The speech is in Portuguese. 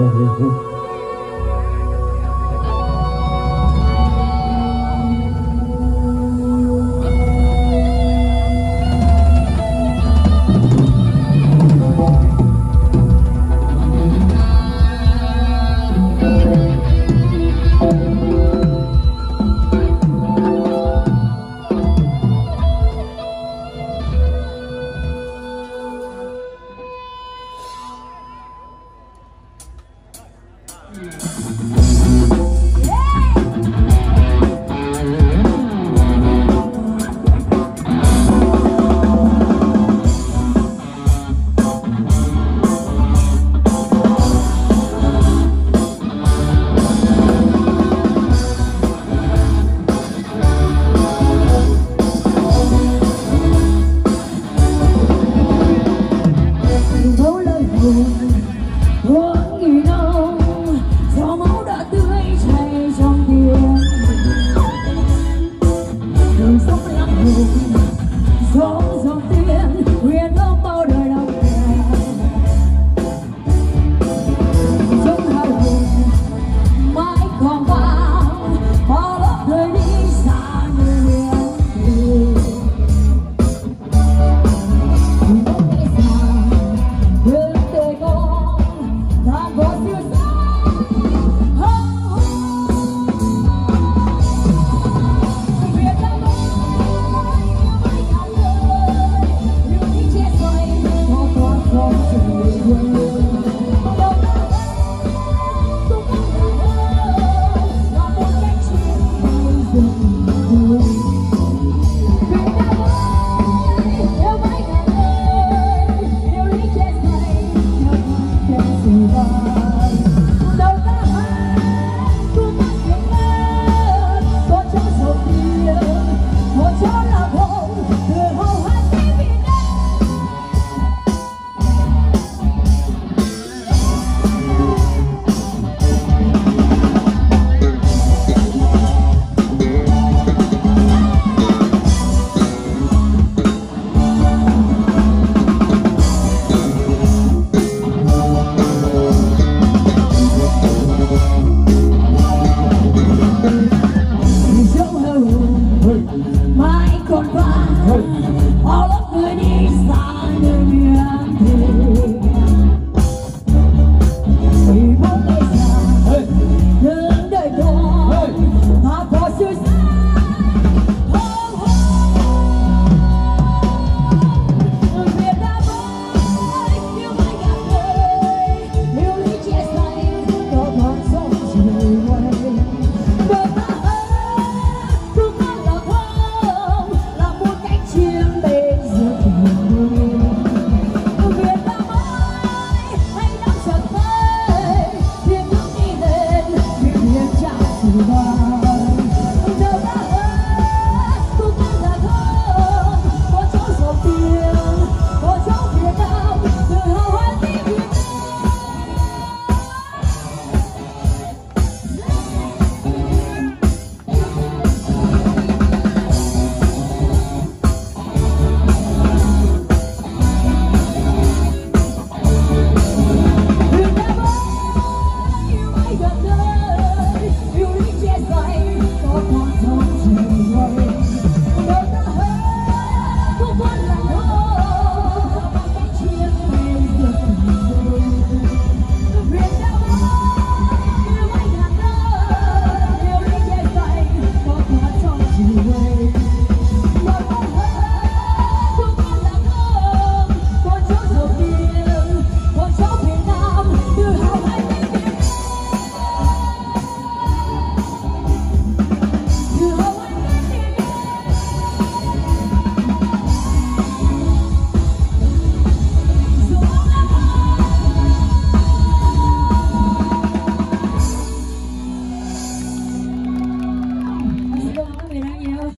Uhum. Yeah. Oh. Vamos embora.